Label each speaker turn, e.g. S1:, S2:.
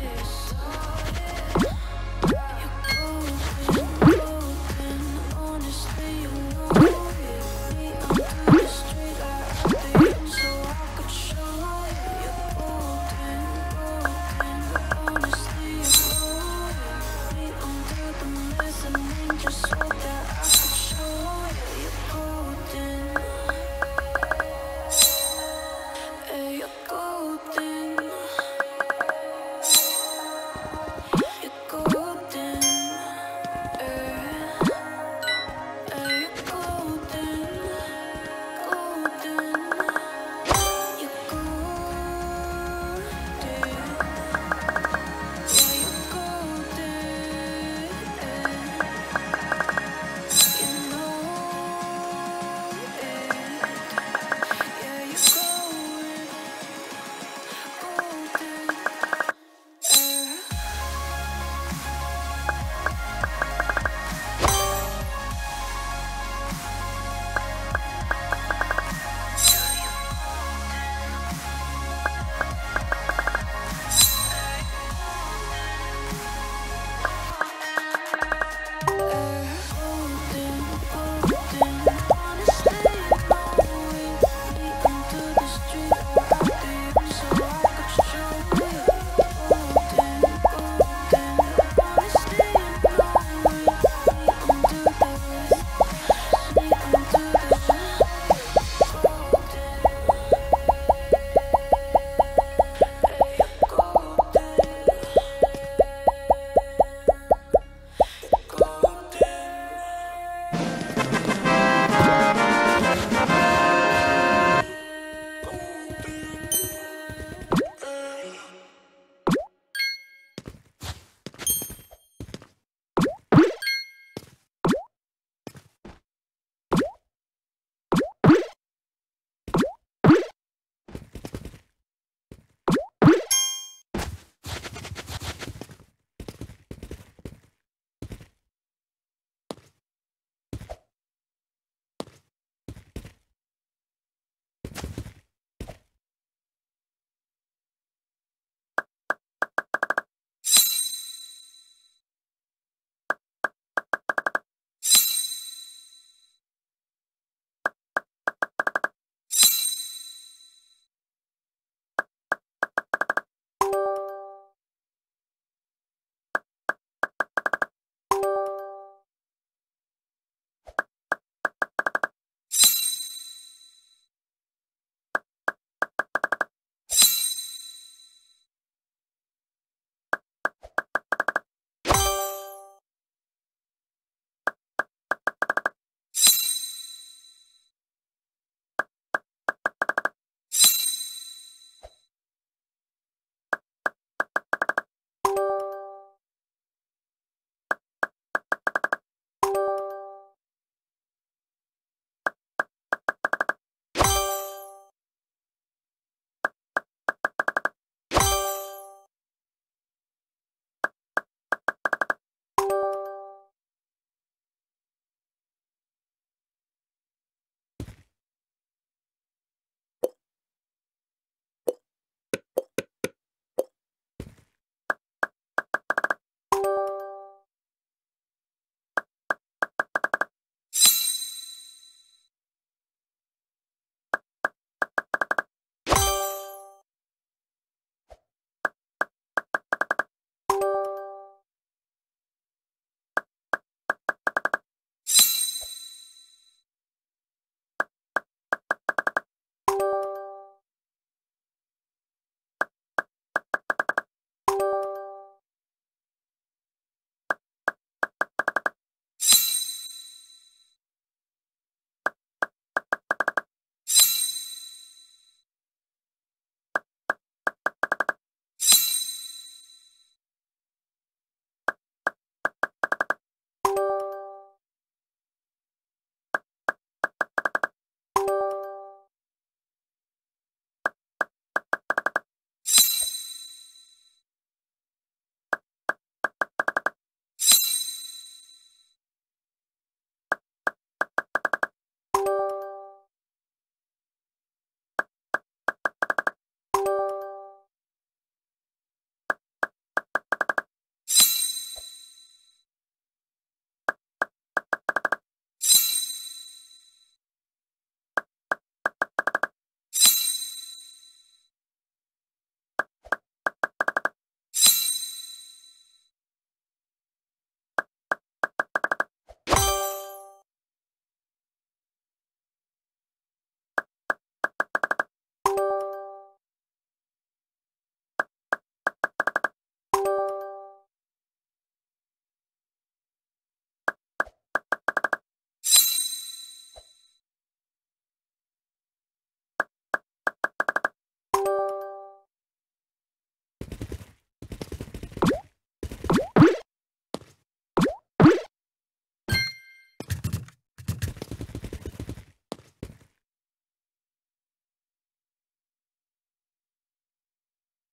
S1: this